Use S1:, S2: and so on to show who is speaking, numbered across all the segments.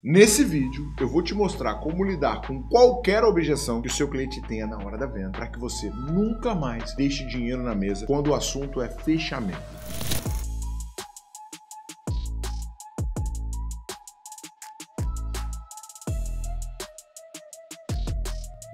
S1: Nesse vídeo, eu vou te mostrar como lidar com qualquer objeção que o seu cliente tenha na hora da venda, para que você nunca mais deixe dinheiro na mesa quando o assunto é fechamento.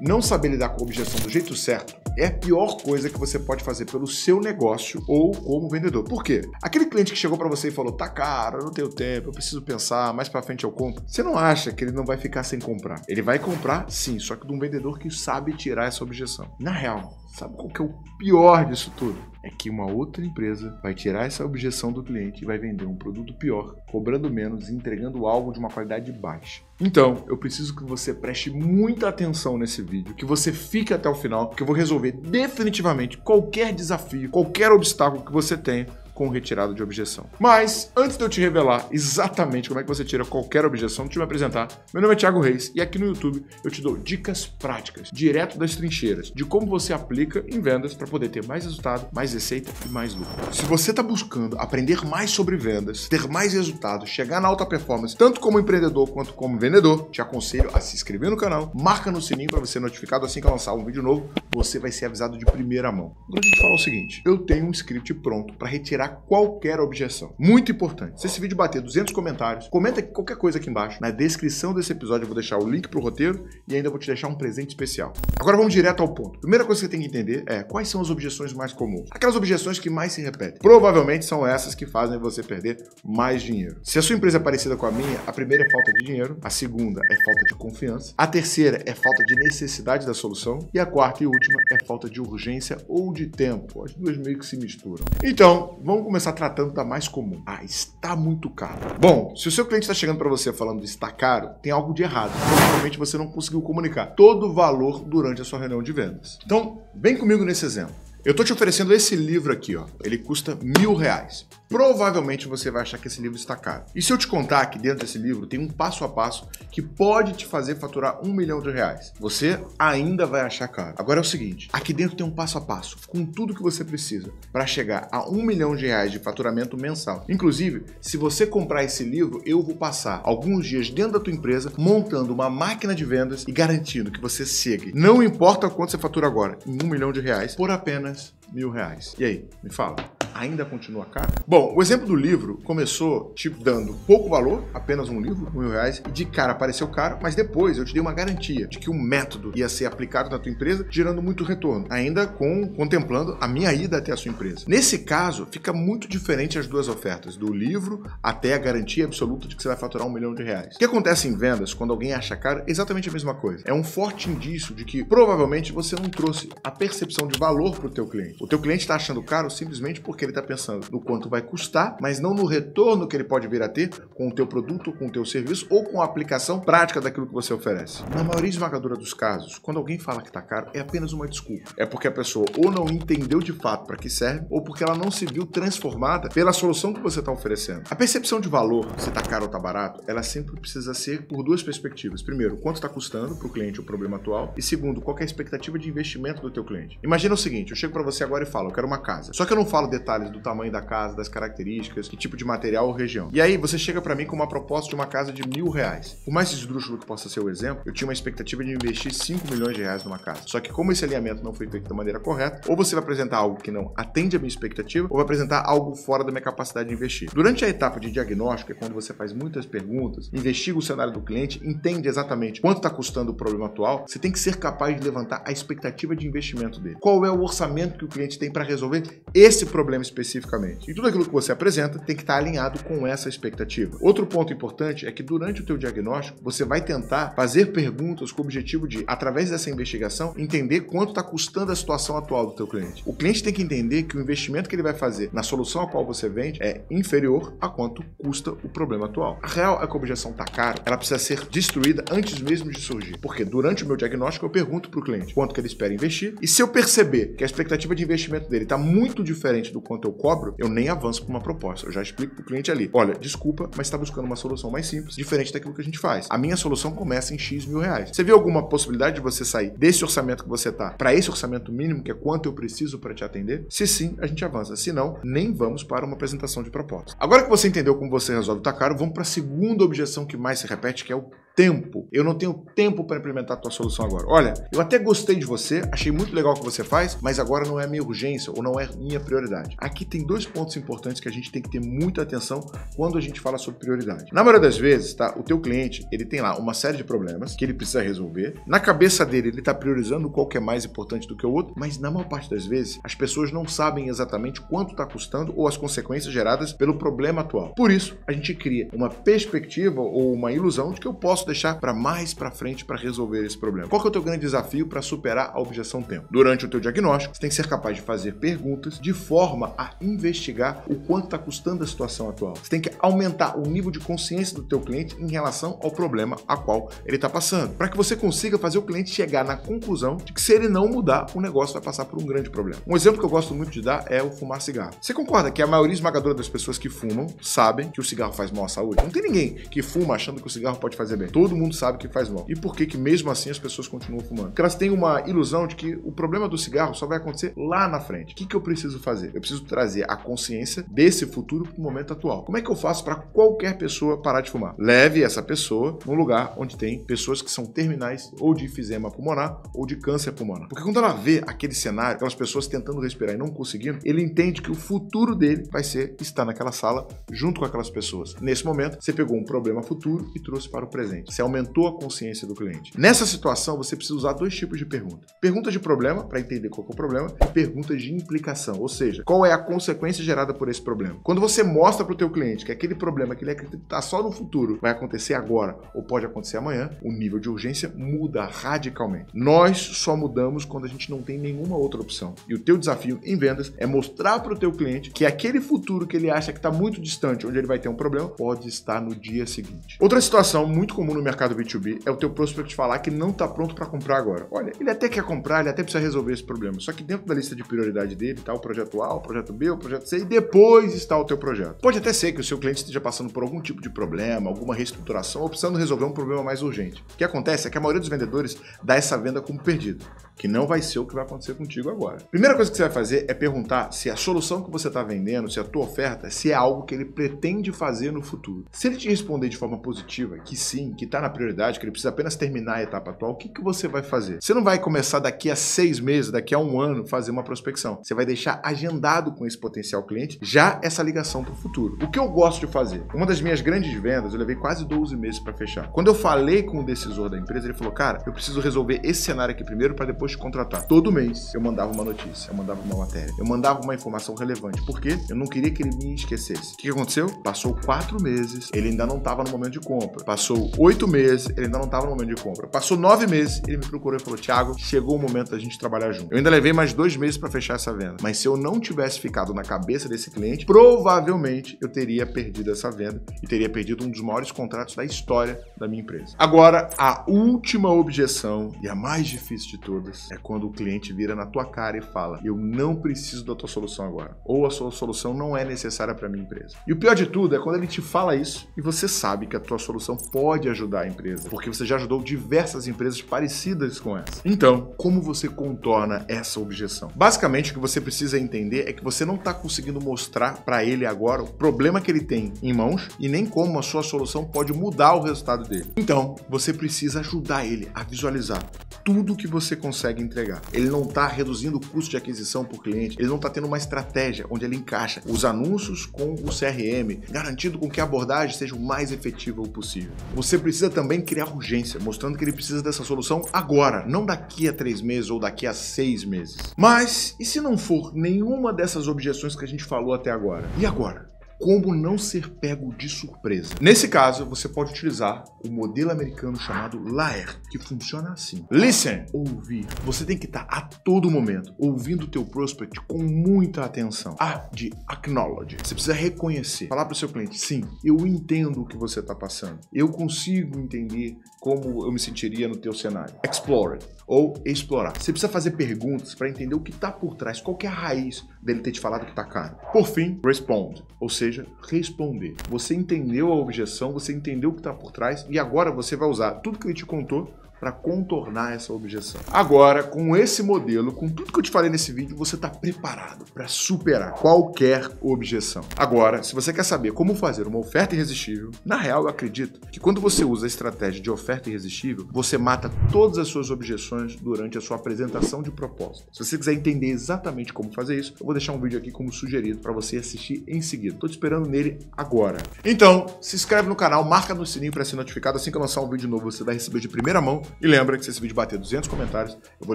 S1: Não saber lidar com a objeção do jeito certo é a pior coisa que você pode fazer pelo seu negócio ou como vendedor. Por quê? Aquele cliente que chegou para você e falou: "Tá caro, eu não tenho tempo, eu preciso pensar, mais para frente eu compro". Você não acha que ele não vai ficar sem comprar? Ele vai comprar, sim, só que de um vendedor que sabe tirar essa objeção. Na real, sabe qual que é o pior disso tudo? É que uma outra empresa vai tirar essa objeção do cliente e vai vender um produto pior, cobrando menos e entregando algo de uma qualidade baixa. Então, eu preciso que você preste muita atenção nesse vídeo, que você fique até o final, que eu vou resolver definitivamente qualquer desafio, qualquer obstáculo que você tenha com retirada de objeção. Mas, antes de eu te revelar exatamente como é que você tira qualquer objeção, deixa eu me apresentar. Meu nome é Thiago Reis e aqui no YouTube eu te dou dicas práticas, direto das trincheiras, de como você aplica em vendas para poder ter mais resultado, mais receita e mais lucro. Se você está buscando aprender mais sobre vendas, ter mais resultados, chegar na alta performance, tanto como empreendedor quanto como vendedor, te aconselho a se inscrever no canal, marca no sininho para ser notificado assim que eu lançar um vídeo novo, você vai ser avisado de primeira mão. Agora eu te falar o seguinte, eu tenho um script pronto para retirar qualquer objeção. Muito importante. Se esse vídeo bater 200 comentários, comenta qualquer coisa aqui embaixo. Na descrição desse episódio eu vou deixar o link pro roteiro e ainda vou te deixar um presente especial. Agora vamos direto ao ponto. Primeira coisa que você tem que entender é quais são as objeções mais comuns. Aquelas objeções que mais se repetem. Provavelmente são essas que fazem você perder mais dinheiro. Se a sua empresa é parecida com a minha, a primeira é falta de dinheiro, a segunda é falta de confiança, a terceira é falta de necessidade da solução e a quarta e última é falta de urgência ou de tempo. As duas meio que se misturam. Então, vamos Vamos começar tratando da mais comum. Ah, está muito caro. Bom, se o seu cliente está chegando para você falando está caro, tem algo de errado. Provavelmente você não conseguiu comunicar todo o valor durante a sua reunião de vendas. Então, vem comigo nesse exemplo. Eu estou te oferecendo esse livro aqui, ó. Ele custa mil reais provavelmente você vai achar que esse livro está caro. E se eu te contar que dentro desse livro tem um passo a passo que pode te fazer faturar um milhão de reais, você ainda vai achar caro. Agora é o seguinte: aqui dentro tem um passo a passo com tudo que você precisa para chegar a um milhão de reais de faturamento mensal. Inclusive, se você comprar esse livro, eu vou passar alguns dias dentro da tua empresa montando uma máquina de vendas e garantindo que você segue. Não importa quanto você fatura agora, em um milhão de reais, por apenas mil reais. E aí, me fala ainda continua caro? Bom, o exemplo do livro começou te dando pouco valor, apenas um livro, mil reais, e de cara pareceu caro, mas depois eu te dei uma garantia de que o método ia ser aplicado na tua empresa, gerando muito retorno, ainda com contemplando a minha ida até a sua empresa. Nesse caso, fica muito diferente as duas ofertas, do livro até a garantia absoluta de que você vai faturar um milhão de reais. O que acontece em vendas quando alguém acha caro é exatamente a mesma coisa. É um forte indício de que provavelmente você não trouxe a percepção de valor para o teu cliente. O teu cliente está achando caro simplesmente porque ele está pensando no quanto vai custar, mas não no retorno que ele pode vir a ter com o teu produto, com o teu serviço ou com a aplicação prática daquilo que você oferece. Na maioria esmagadora dos casos, quando alguém fala que está caro, é apenas uma desculpa. É porque a pessoa ou não entendeu de fato para que serve, ou porque ela não se viu transformada pela solução que você está oferecendo. A percepção de valor, se está caro ou está barato, ela sempre precisa ser por duas perspectivas. Primeiro, quanto está custando para o cliente o problema atual, e segundo, qual é a expectativa de investimento do teu cliente. Imagina o seguinte, eu chego para você agora e falo, eu quero uma casa. Só que eu não falo detalhes detalhes do tamanho da casa, das características, que tipo de material ou região. E aí você chega para mim com uma proposta de uma casa de mil reais. Por mais esdrúxulo que possa ser o exemplo, eu tinha uma expectativa de investir 5 milhões de reais numa casa. Só que como esse alinhamento não foi feito da maneira correta, ou você vai apresentar algo que não atende a minha expectativa, ou vai apresentar algo fora da minha capacidade de investir. Durante a etapa de diagnóstico, é quando você faz muitas perguntas, investiga o cenário do cliente, entende exatamente quanto está custando o problema atual, você tem que ser capaz de levantar a expectativa de investimento dele. Qual é o orçamento que o cliente tem para resolver esse problema especificamente. E tudo aquilo que você apresenta tem que estar alinhado com essa expectativa. Outro ponto importante é que durante o teu diagnóstico, você vai tentar fazer perguntas com o objetivo de, através dessa investigação, entender quanto está custando a situação atual do teu cliente. O cliente tem que entender que o investimento que ele vai fazer na solução a qual você vende é inferior a quanto custa o problema atual. A real é que a objeção está cara, ela precisa ser destruída antes mesmo de surgir. Porque durante o meu diagnóstico eu pergunto para o cliente quanto que ele espera investir e se eu perceber que a expectativa de investimento dele está muito diferente do quanto quanto eu cobro, eu nem avanço para uma proposta. Eu já explico para o cliente ali: olha, desculpa, mas está buscando uma solução mais simples, diferente daquilo que a gente faz. A minha solução começa em X mil reais. Você viu alguma possibilidade de você sair desse orçamento que você tá para esse orçamento mínimo, que é quanto eu preciso para te atender? Se sim, a gente avança. Se não, nem vamos para uma apresentação de proposta. Agora que você entendeu como você resolve o tá caro, vamos para a segunda objeção que mais se repete, que é o tempo. Eu não tenho tempo para implementar a tua solução agora. Olha, eu até gostei de você, achei muito legal o que você faz, mas agora não é minha urgência ou não é minha prioridade. Aqui tem dois pontos importantes que a gente tem que ter muita atenção quando a gente fala sobre prioridade. Na maioria das vezes, tá, o teu cliente, ele tem lá uma série de problemas que ele precisa resolver. Na cabeça dele, ele está priorizando qual que é mais importante do que o outro, mas na maior parte das vezes, as pessoas não sabem exatamente quanto está custando ou as consequências geradas pelo problema atual. Por isso, a gente cria uma perspectiva ou uma ilusão de que eu posso posso deixar para mais para frente para resolver esse problema? Qual é o teu grande desafio para superar a objeção tempo? Durante o teu diagnóstico, você tem que ser capaz de fazer perguntas de forma a investigar o quanto está custando a situação atual. Você tem que aumentar o nível de consciência do teu cliente em relação ao problema a qual ele está passando, para que você consiga fazer o cliente chegar na conclusão de que se ele não mudar, o negócio vai passar por um grande problema. Um exemplo que eu gosto muito de dar é o fumar cigarro. Você concorda que a maioria esmagadora das pessoas que fumam sabem que o cigarro faz mal à saúde? Não tem ninguém que fuma achando que o cigarro pode fazer bem todo mundo sabe que faz mal. E por que que mesmo assim as pessoas continuam fumando? Porque elas têm uma ilusão de que o problema do cigarro só vai acontecer lá na frente. O que, que eu preciso fazer? Eu preciso trazer a consciência desse futuro para o momento atual. Como é que eu faço para qualquer pessoa parar de fumar? Leve essa pessoa num lugar onde tem pessoas que são terminais ou de enfisema pulmonar ou de câncer pulmonar. Porque quando ela vê aquele cenário, aquelas pessoas tentando respirar e não conseguindo, ele entende que o futuro dele vai ser estar naquela sala junto com aquelas pessoas. Nesse momento, você pegou um problema futuro e trouxe para o presente. Você aumentou a consciência do cliente. Nessa situação, você precisa usar dois tipos de pergunta. Pergunta de problema, para entender qual é o problema, e pergunta de implicação, ou seja, qual é a consequência gerada por esse problema. Quando você mostra para o teu cliente que aquele problema que ele acredita está só no futuro vai acontecer agora ou pode acontecer amanhã, o nível de urgência muda radicalmente. Nós só mudamos quando a gente não tem nenhuma outra opção. E o teu desafio em vendas é mostrar para o teu cliente que aquele futuro que ele acha que está muito distante, onde ele vai ter um problema, pode estar no dia seguinte. Outra situação muito comum no mercado B2B é o teu prospect falar que não está pronto para comprar agora. Olha, ele até quer comprar, ele até precisa resolver esse problema. Só que dentro da lista de prioridade dele está o projeto A, o projeto B, o projeto C e depois está o teu projeto. Pode até ser que o seu cliente esteja passando por algum tipo de problema, alguma reestruturação ou precisando resolver um problema mais urgente. O que acontece é que a maioria dos vendedores dá essa venda como perdida, que não vai ser o que vai acontecer contigo agora. Primeira coisa que você vai fazer é perguntar se a solução que você está vendendo, se a tua oferta, se é algo que ele pretende fazer no futuro. Se ele te responder de forma positiva que sim, que está na prioridade, que ele precisa apenas terminar a etapa atual, o que, que você vai fazer? Você não vai começar daqui a seis meses, daqui a um ano, fazer uma prospecção. Você vai deixar agendado com esse potencial cliente já essa ligação para o futuro. O que eu gosto de fazer? Uma das minhas grandes vendas, eu levei quase 12 meses para fechar. Quando eu falei com o decisor da empresa, ele falou: Cara, eu preciso resolver esse cenário aqui primeiro para depois te contratar. Todo mês eu mandava uma notícia, eu mandava uma matéria, eu mandava uma informação relevante, porque eu não queria que ele me esquecesse. O que aconteceu? Passou quatro meses, ele ainda não estava no momento de compra. Passou oito meses, ele ainda não estava no momento de compra. Passou nove meses, ele me procurou e falou: Thiago, chegou o momento da gente trabalhar junto. Eu ainda levei mais dois meses para fechar essa venda, mas se eu não tivesse ficado na cabeça desse cliente, provavelmente eu teria perdido essa venda e teria perdido um dos maiores contratos da história da minha empresa. Agora, a última objeção e a mais difícil de todas é quando o cliente vira na tua cara e fala: Eu não preciso da tua solução agora, ou a sua solução não é necessária para minha empresa. E o pior de tudo é quando ele te fala isso e você sabe que a tua solução pode ajudar a empresa, porque você já ajudou diversas empresas parecidas com essa. Então, como você contorna essa objeção? Basicamente, o que você precisa entender é que você não está conseguindo mostrar para ele agora o problema que ele tem em mãos e nem como a sua solução pode mudar o resultado dele. Então, você precisa ajudar ele a visualizar tudo que você consegue entregar. Ele não está reduzindo o custo de aquisição por cliente, ele não está tendo uma estratégia onde ele encaixa os anúncios com o CRM, garantindo com que a abordagem seja o mais efetiva possível. Você precisa também criar urgência, mostrando que ele precisa dessa solução agora, não daqui a três meses ou daqui a seis meses. Mas e se não for nenhuma dessas objeções que a gente falou até agora? E agora? Como não ser pego de surpresa. Nesse caso, você pode utilizar o modelo americano chamado LAER, que funciona assim. Listen, ouvir. Você tem que estar a todo momento ouvindo o teu prospect com muita atenção. A de acknowledge. Você precisa reconhecer. Falar para o seu cliente, sim, eu entendo o que você está passando. Eu consigo entender como eu me sentiria no teu cenário. Explore ou explorar. Você precisa fazer perguntas para entender o que está por trás, qual é a raiz dele ter te falado que está caro. Por fim, respond, ou seja, responder. Você entendeu a objeção, você entendeu o que está por trás e agora você vai usar tudo que ele te contou para contornar essa objeção. Agora, com esse modelo, com tudo que eu te falei nesse vídeo, você está preparado para superar qualquer objeção. Agora, se você quer saber como fazer uma oferta irresistível, na real eu acredito que quando você usa a estratégia de oferta irresistível, você mata todas as suas objeções durante a sua apresentação de proposta. Se você quiser entender exatamente como fazer isso, eu vou deixar um vídeo aqui como sugerido para você assistir em seguida. Estou te esperando nele agora. Então, se inscreve no canal, marca no sininho para ser notificado assim que eu lançar um vídeo novo, você vai receber de primeira mão e lembra que se esse vídeo bater 200 comentários, eu vou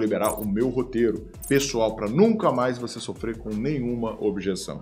S1: liberar o meu roteiro pessoal para nunca mais você sofrer com nenhuma objeção.